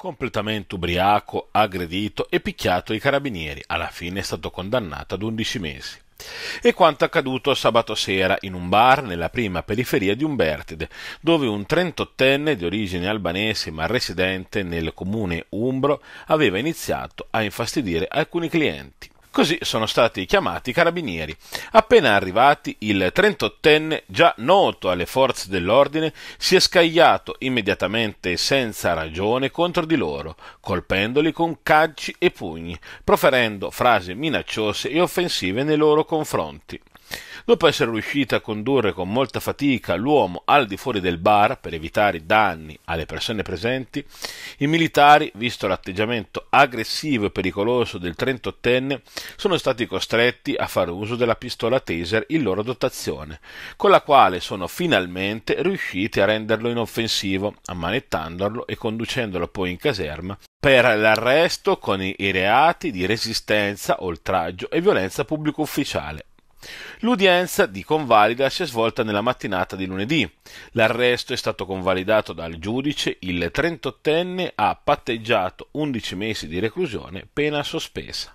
completamente ubriaco, aggredito e picchiato ai carabinieri. Alla fine è stato condannato ad 11 mesi. E quanto accaduto sabato sera in un bar nella prima periferia di Umbertide, dove un trentottenne di origine albanese ma residente nel comune umbro aveva iniziato a infastidire alcuni clienti. Così sono stati chiamati i carabinieri. Appena arrivati, il trentottenne, già noto alle forze dell'ordine, si è scagliato immediatamente e senza ragione contro di loro, colpendoli con calci e pugni, proferendo frasi minacciose e offensive nei loro confronti. Dopo essere riusciti a condurre con molta fatica l'uomo al di fuori del bar per evitare danni alle persone presenti, i militari, visto l'atteggiamento aggressivo e pericoloso del trentottenne, sono stati costretti a fare uso della pistola taser in loro dotazione, con la quale sono finalmente riusciti a renderlo inoffensivo, ammanettandolo e conducendolo poi in caserma per l'arresto con i reati di resistenza, oltraggio e violenza pubblico ufficiale L'udienza di convalida si è svolta nella mattinata di lunedì. L'arresto è stato convalidato dal giudice, il trentottenne ha patteggiato 11 mesi di reclusione, pena sospesa.